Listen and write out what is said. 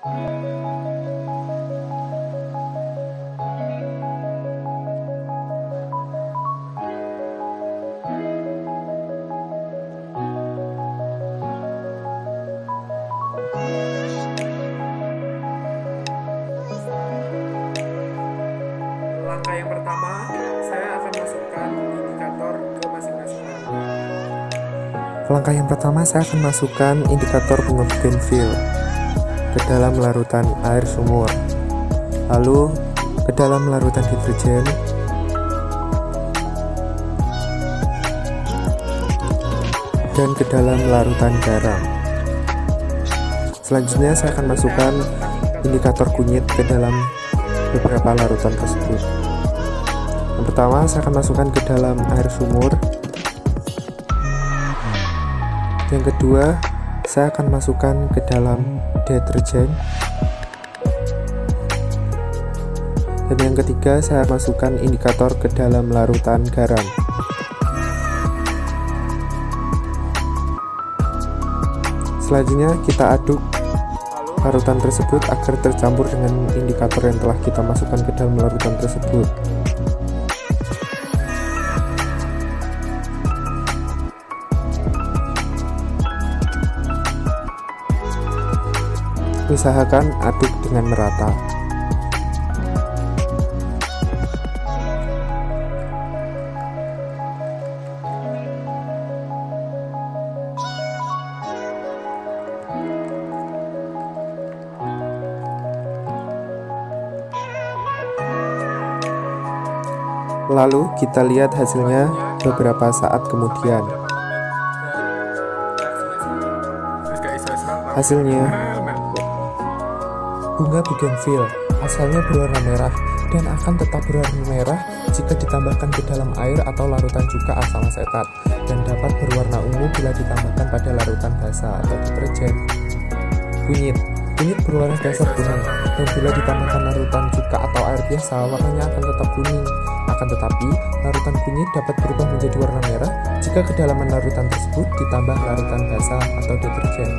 Langkah yang pertama, saya akan masukkan indikator ke masing-masing. Langkah yang pertama saya akan masukkan indikator pengertian fill ke dalam larutan air sumur. Lalu ke dalam larutan deterjen dan ke dalam larutan garam. Selanjutnya saya akan masukkan indikator kunyit ke dalam beberapa larutan tersebut. Yang pertama saya akan masukkan ke dalam air sumur. Yang kedua saya akan masukkan ke dalam deterjen. Dan yang ketiga saya masukkan indikator ke dalam larutan garam. Selanjutnya kita aduk larutan tersebut agar tercampur dengan indikator yang telah kita masukkan ke dalam larutan tersebut. Usahakan aduk dengan merata. Lalu kita lihat hasilnya beberapa saat kemudian. Hasilnya, bunga bougainville asalnya berwarna merah dan akan tetap berwarna merah jika ditambahkan ke dalam air atau larutan cuka asam asetat dan dapat berwarna ungu bila ditambahkan pada larutan basah atau deterjen. Kunyit Kunyit berwarna dasar kuning dan bila ditambahkan larutan cuka atau air biasa warnanya akan tetap kuning. Akan tetapi, larutan kunyit dapat berubah menjadi warna merah jika kedalaman larutan tersebut ditambah larutan basah atau deterjen.